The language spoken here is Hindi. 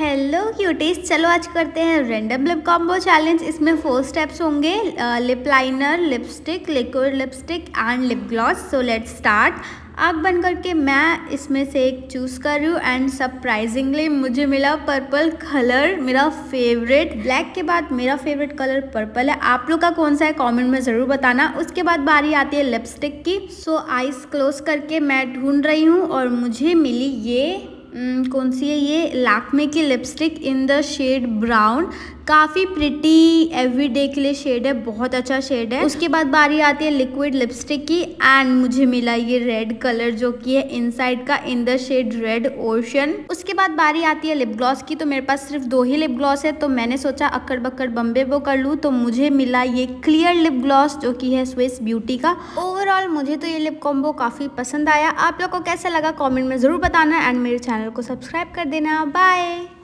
हेलो क्यूटीज चलो, आज करते हैं रेंडम लिप कॉम्बो चैलेंज इसमें फोर स्टेप्स होंगे lip liner lipstick liquid lipstick and lip gloss so let's start आग बन करके मैं इसमें से एक चूज़ कर रही हूँ एंड सरप्राइजिंगली मुझे मिला पर्पल कलर मेरा फेवरेट ब्लैक के बाद मेरा फेवरेट कलर पर्पल है. आप लोग का कौन सा है कमेंट में ज़रूर बताना. उसके बाद बारी आती है लिपस्टिक की. सो आइस क्लोज करके मैं ढूंढ रही हूँ और मुझे मिली ये कौन सी है ये? लैकमे की lipstick in the shade brown काफ़ी प्रिटी एवरीडे के लिए शेड है, बहुत अच्छा शेड है। उसके बाद बारी आती है लिक्विड लिपस्टिक की एंड मुझे मिला ये रेड कलर जो कि है इनसाइड का in the shade red ocean उसके बाद बारी आती है लिप ग्लॉस की तो मेरे पास सिर्फ़ दो ही लिप ग्लॉस है तो मैंने सोचा अक्कड़ बक्कड़ बम्बे वो कर लूँ तो मुझे मिला ये क्लियर लिप ग्लॉस जो कि है स्विस ब्यूटी का। ओवरऑल मुझे तो ये लिप कॉम्बो काफ़ी पसंद आया। आप लोग को कैसा लगा कॉमेंट में ज़रूर बताना एंड मेरे चैनल को सब्सक्राइब कर देना। बाय